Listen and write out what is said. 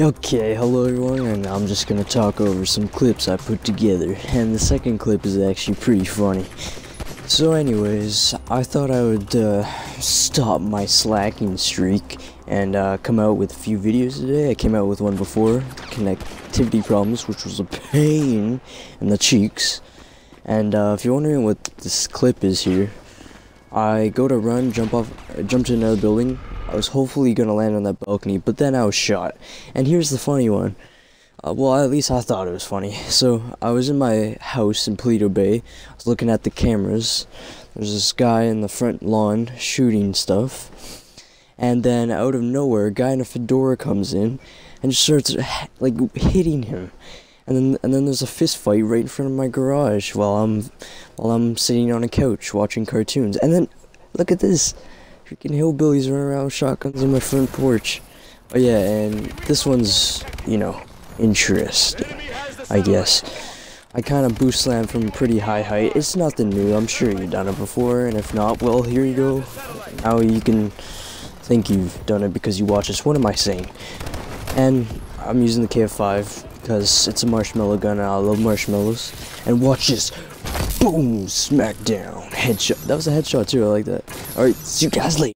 Okay, hello everyone, and I'm just gonna talk over some clips I put together, and the second clip is actually pretty funny. So anyways, I thought I would uh, stop my slacking streak and uh, come out with a few videos today. I came out with one before, connectivity problems, which was a pain in the cheeks. And uh, if you're wondering what this clip is here, I go to run, jump off, jump to another building. I was hopefully gonna land on that balcony, but then I was shot. And here's the funny one. Uh, well, at least I thought it was funny. So I was in my house in Paleto Bay. I was looking at the cameras. There's this guy in the front lawn shooting stuff. And then out of nowhere, a guy in a fedora comes in and just starts like hitting him and then and then there's a fist fight right in front of my garage while I'm while I'm sitting on a couch watching cartoons. And then look at this, freaking hillbillies running around with shotguns on my front porch. Oh yeah, and this one's you know interesting, I guess. I kind of boost slam from a pretty high height. It's nothing new. I'm sure you've done it before, and if not, well, here you go. Now you can think you've done it because you watch this. What am I saying? And I'm using the KF5 because it's a marshmallow gun and I love marshmallows. And watch this. Boom! Smack down. Headshot. That was a headshot too. I like that. Alright, see you guys later.